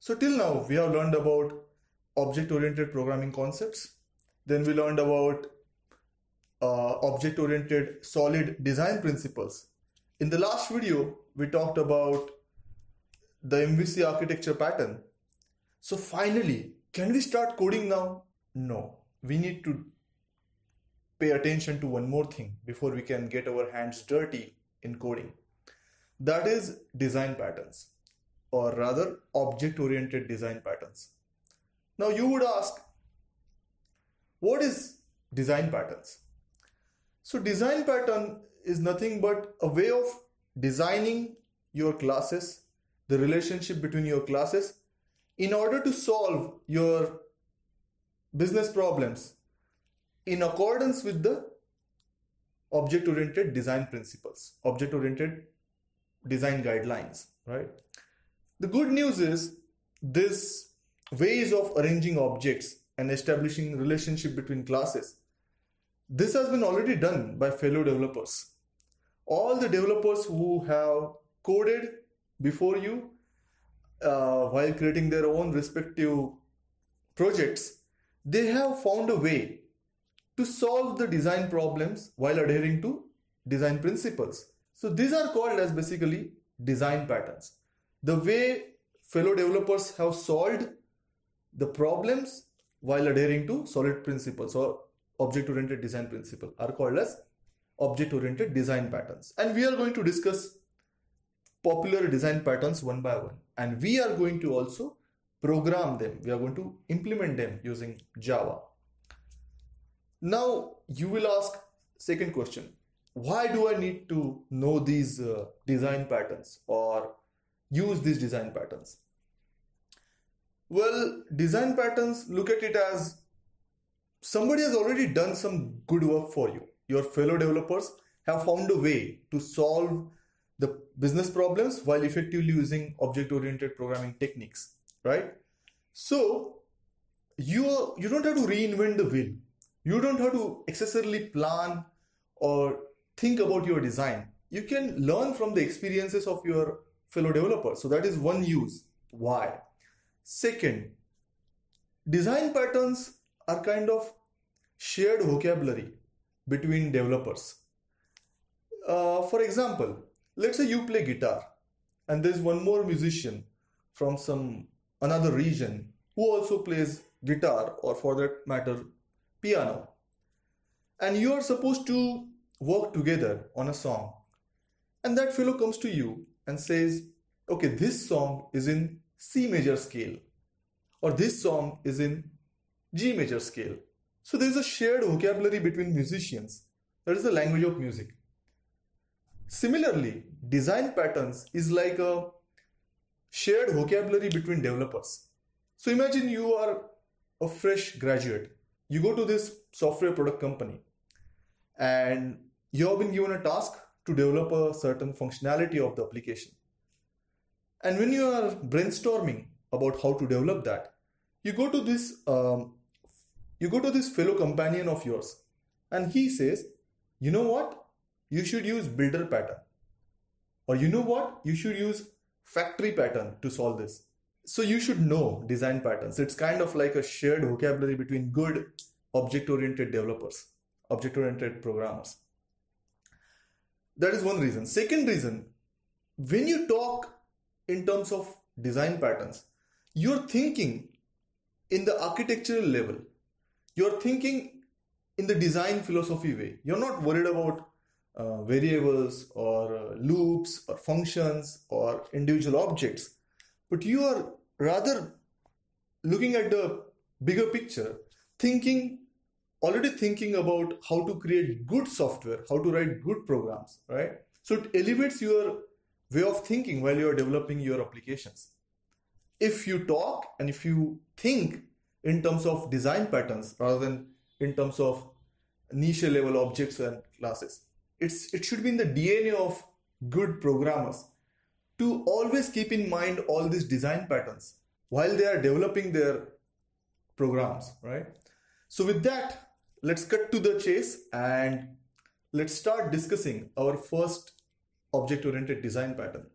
So till now, we have learned about object-oriented programming concepts. Then we learned about uh, object-oriented solid design principles. In the last video, we talked about the MVC architecture pattern. So finally, can we start coding now? No, we need to pay attention to one more thing before we can get our hands dirty in coding. That is design patterns, or rather, object oriented design patterns. Now, you would ask, what is design patterns? So, design pattern is nothing but a way of designing your classes, the relationship between your classes, in order to solve your business problems in accordance with the object oriented design principles, object oriented design guidelines, right? The good news is this ways of arranging objects and establishing relationship between classes. This has been already done by fellow developers. All the developers who have coded before you uh, while creating their own respective projects, they have found a way to solve the design problems while adhering to design principles. So these are called as basically design patterns. The way fellow developers have solved the problems while adhering to solid principles or object oriented design principle are called as object oriented design patterns. And we are going to discuss popular design patterns one by one. And we are going to also program them. We are going to implement them using Java. Now you will ask second question. Why do I need to know these uh, design patterns or use these design patterns? Well, design patterns look at it as somebody has already done some good work for you. Your fellow developers have found a way to solve the business problems while effectively using object oriented programming techniques, right? So you you don't have to reinvent the wheel. You don't have to excessively plan or think about your design. You can learn from the experiences of your fellow developers. So that is one use. Why? Second, design patterns are kind of shared vocabulary between developers. Uh, for example, let's say you play guitar and there's one more musician from some another region who also plays guitar or for that matter piano and you are supposed to work together on a song and that fellow comes to you and says okay this song is in C major scale or this song is in G major scale. So there is a shared vocabulary between musicians. That is the language of music. Similarly, design patterns is like a shared vocabulary between developers. So imagine you are a fresh graduate. You go to this software product company and you have been given a task to develop a certain functionality of the application. And when you are brainstorming about how to develop that, you go to this um, you go to this fellow companion of yours, and he says, you know what, you should use builder pattern, or you know what, you should use factory pattern to solve this. So you should know design patterns. It's kind of like a shared vocabulary between good object-oriented developers, object-oriented programmers. That is one reason. Second reason, when you talk in terms of design patterns, you're thinking in the architectural level. You're thinking in the design philosophy way. You're not worried about uh, variables or uh, loops or functions or individual objects, but you are rather looking at the bigger picture, thinking already thinking about how to create good software, how to write good programs, right? So it elevates your way of thinking while you are developing your applications. If you talk and if you think in terms of design patterns rather than in terms of niche level objects and classes, it's it should be in the DNA of good programmers to always keep in mind all these design patterns while they are developing their programs, right? So with that, let's cut to the chase and let's start discussing our first object oriented design pattern.